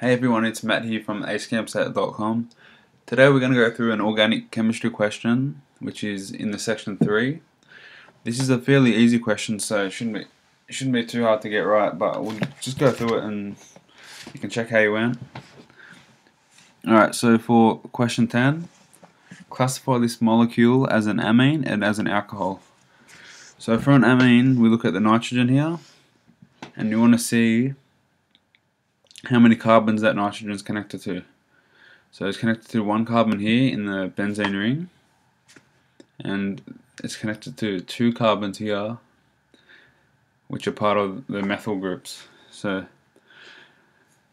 Hey everyone, it's Matt here from acegamsat.com. Today we're going to go through an organic chemistry question, which is in the section 3. This is a fairly easy question, so it shouldn't be, it shouldn't be too hard to get right, but we'll just go through it and you can check how you went. Alright, so for question 10, classify this molecule as an amine and as an alcohol. So for an amine, we look at the nitrogen here, and you want to see how many carbons that nitrogen is connected to. So it's connected to one carbon here in the benzene ring and it's connected to two carbons here which are part of the methyl groups. So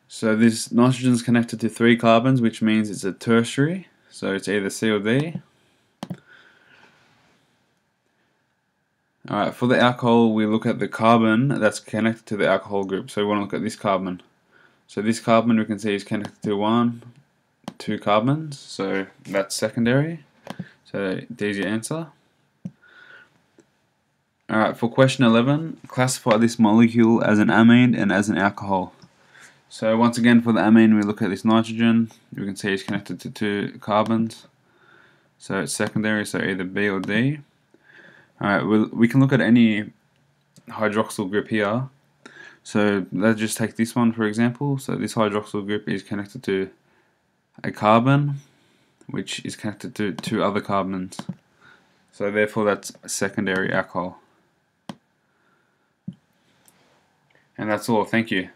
so this nitrogen is connected to three carbons which means it's a tertiary so it's either C or D. Alright, for the alcohol we look at the carbon that's connected to the alcohol group. So we want to look at this carbon. So this carbon we can see is connected to one, two carbons, so that's secondary. So there's your answer. Alright, for question 11, classify this molecule as an amine and as an alcohol. So once again for the amine we look at this nitrogen, you can see it's connected to two carbons. So it's secondary, so either B or D. Alright, we we can look at any hydroxyl group here so let's just take this one for example. So this hydroxyl group is connected to a carbon, which is connected to two other carbons. So therefore that's a secondary alcohol. And that's all. Thank you.